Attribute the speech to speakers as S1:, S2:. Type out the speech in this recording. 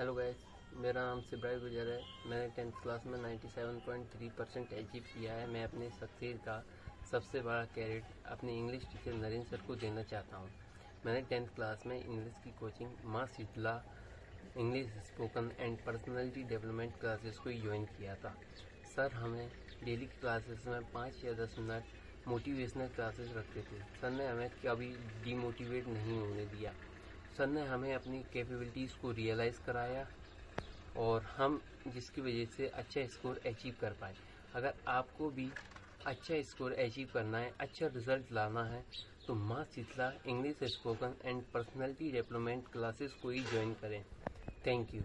S1: मेरा नाम सिब्राई गुजर है। मैंने टेंथ क्लास में 97.3 परसेंट अचीव किया है। मैं अपने सक्सेस का सबसे बड़ा क्रेडिट अपने इंग्लिश टीचर नरेंद्र सर को देना चाहता हूँ। मैंने टेंथ क्लास में इंग्लिश की coaching Maa Sheetla English spoken and personality development classes को ज्वाइन किया था। सर हमें डेली की क्लासेस में पाँच या दस मिनट मोटिवेशनल क्लासेस रखते थे। सर ने हमें कभी डीमोटिवेट नहीं होने दिया। सर ने हमें अपनी कैपेबिलिटीज़ को रियलाइज़ कराया और हम जिसकी वजह से अच्छा स्कोर अचीव कर पाए। अगर आपको भी अच्छा स्कोर अचीव करना है अच्छा रिज़ल्ट लाना है तो Maa Sheetla English spoken and personality development classes को ही ज्वाइन करें। Thank you